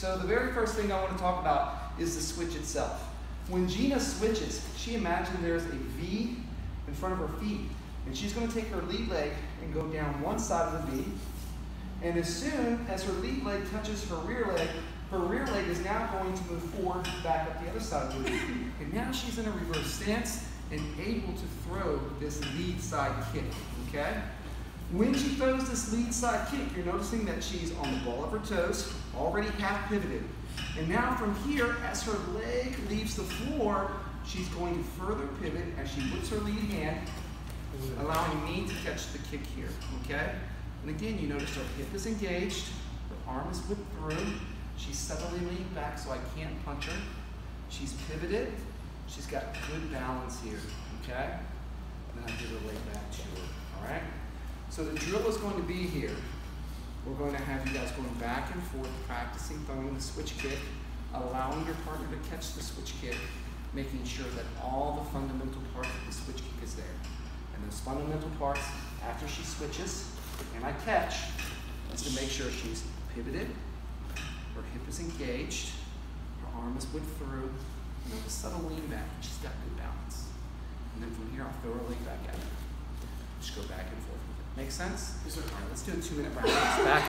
So the very first thing I want to talk about is the switch itself. When Gina switches, she imagines there's a V in front of her feet. And she's going to take her lead leg and go down one side of the V. And as soon as her lead leg touches her rear leg, her rear leg is now going to move forward back up the other side of the V. And now she's in a reverse stance and able to throw this lead side kick, okay? When she throws this lead side kick, you're noticing that she's on the ball of her toes, already half pivoted. And now from here, as her leg leaves the floor, she's going to further pivot as she puts her lead hand, allowing me to catch the kick here, okay? And again, you notice her hip is engaged, her arm is whipped through, she's subtly leaned back so I can't punch her. She's pivoted, she's got good balance here, okay? And then I give her leg back to her, all right? So the drill is going to be here. We're going to have you guys going back and forth, practicing throwing the switch kick, allowing your partner to catch the switch kick, making sure that all the fundamental parts of the switch kick is there. And those fundamental parts, after she switches and I catch, is to make sure she's pivoted, her hip is engaged, her arm is whipped through, and with a subtle lean back, she's got good balance. And then from here, I'll throw her leg back at her. Just go back and forth. Make sense? Yes, sir. All right, let's do a two minute round. Back